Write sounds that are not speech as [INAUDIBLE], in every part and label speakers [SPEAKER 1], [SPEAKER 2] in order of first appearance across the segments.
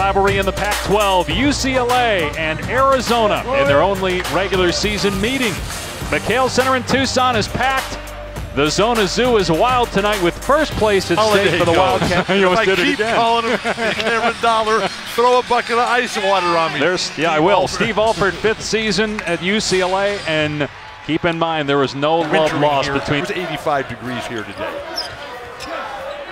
[SPEAKER 1] rivalry in the Pac 12 UCLA and Arizona in their only regular season meeting. McKale Center in Tucson is packed. The Zona Zoo is wild tonight with first place at stake for the Wildcats. [LAUGHS]
[SPEAKER 2] you almost did it again. calling him [LAUGHS] Cameron Dollar, throw a bucket of ice water on me.
[SPEAKER 1] There's, yeah, I will. Steve Alford, fifth season at UCLA, and keep in mind there was no love lost
[SPEAKER 2] here.
[SPEAKER 1] between.
[SPEAKER 2] It was 85 degrees here today.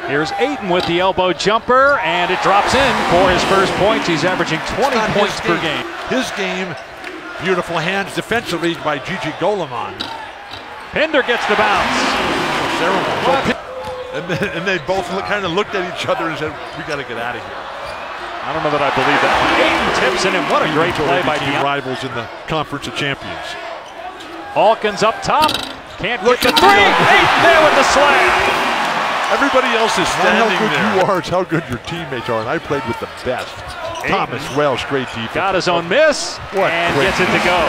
[SPEAKER 1] Here's Ayton with the elbow jumper, and it drops in for his first points. He's averaging 20 points per game.
[SPEAKER 2] His game, beautiful hands defensively by Gigi Goloman.
[SPEAKER 1] Pinder gets the bounce.
[SPEAKER 2] And, they both look, kind of looked at each other and said, "We got to get out of here."
[SPEAKER 1] I don't know that I believe that. Ayton tips in, and what a great play by
[SPEAKER 2] Deion. Rivals in the Conference of Champions.
[SPEAKER 1] Alkins up top, can't look get the three. Ayton there with the slam.
[SPEAKER 2] Everybody else is standing
[SPEAKER 3] how good
[SPEAKER 2] there.
[SPEAKER 3] you are, it's how good your teammates are, and I played with the best.
[SPEAKER 1] Ayton
[SPEAKER 3] Thomas Welsh, great defense.
[SPEAKER 1] Got his own miss
[SPEAKER 3] What
[SPEAKER 1] and gets it to go.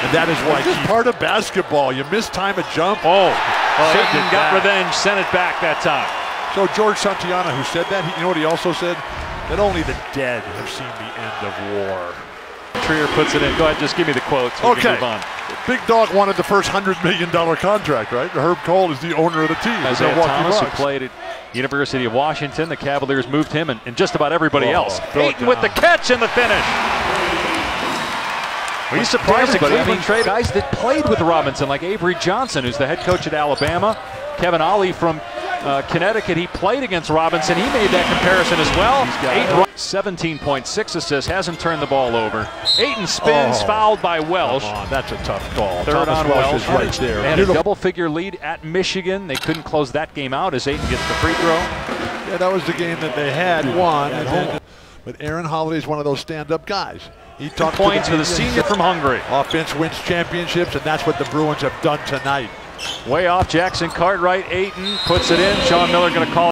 [SPEAKER 2] And that is why
[SPEAKER 3] part of basketball. You miss time a jump.
[SPEAKER 1] Oh, Ayton got
[SPEAKER 2] that.
[SPEAKER 1] revenge, sent it back that time.
[SPEAKER 3] So George Santayana, who said that, he, you know what he also said? That only the dead have seen the end of war.
[SPEAKER 1] Trier puts it in. Go ahead, just give me the quote so we
[SPEAKER 3] Okay.
[SPEAKER 1] move on.
[SPEAKER 3] Big Dog wanted the first $100 million contract, right? Herb Kohl is the owner of the team.
[SPEAKER 1] Isaiah Thomas, who played at University of Washington, the Cavaliers moved him and, and just about everybody
[SPEAKER 3] Oh,
[SPEAKER 1] else. Ayton with the catch and the finish. Were you surprised
[SPEAKER 4] everybody. I mean-
[SPEAKER 1] traded guys that played with Robinson, like Avery Johnson, who's the head coach at Alabama, Kevin Ollie from uh, Connecticut. He played against Robinson. He made that comparison as well. Ayton, 17.6 assists, hasn't turned the ball over. Ayton spins,
[SPEAKER 3] Oh,
[SPEAKER 1] fouled by Welsh.
[SPEAKER 3] Come on, that's a tough call.
[SPEAKER 1] Third
[SPEAKER 3] Thomas
[SPEAKER 1] on
[SPEAKER 3] Welsh
[SPEAKER 1] Welsh.
[SPEAKER 3] is right there.
[SPEAKER 1] They had a double-figure lead at Michigan. They couldn't close that game out as Ayton gets the free throw.
[SPEAKER 3] Yeah, that was the game that they had won. and then- but Aaron Holiday is one of those stand-up guys. He talked
[SPEAKER 1] Points
[SPEAKER 3] to
[SPEAKER 1] for the
[SPEAKER 3] media and
[SPEAKER 1] senior from Hungary.
[SPEAKER 3] Offense wins championships, and that's what the Bruins have done tonight.
[SPEAKER 1] Way off Jackson Cartwright. Ayton puts it in. Sean Miller going to call.